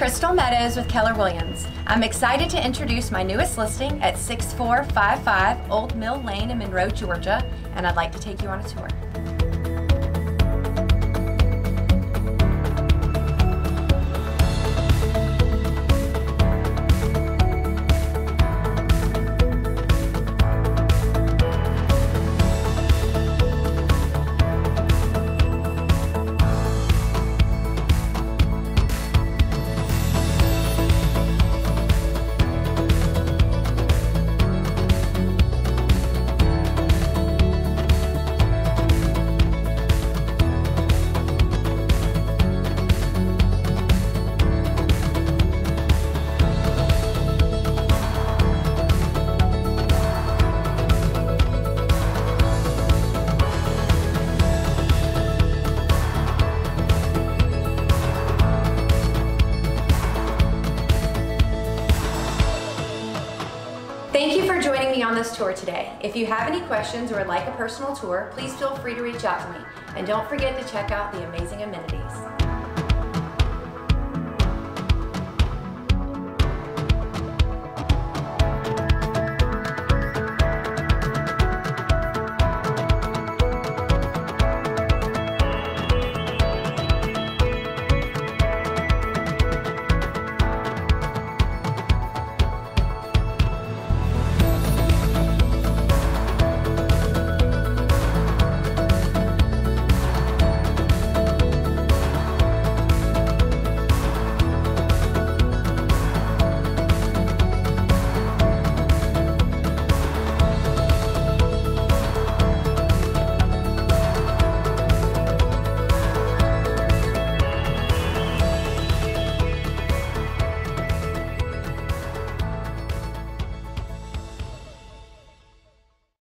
Michelle Meadows with Keller Williams. I'm excited to introduce my newest listing at 6455 Old Mill Lane in Monroe, Georgia, and I'd like to take you on a tour. This tour today. If you have any questions or would like a personal tour, please feel free to reach out to me. And don't forget to check out the amazing amenities.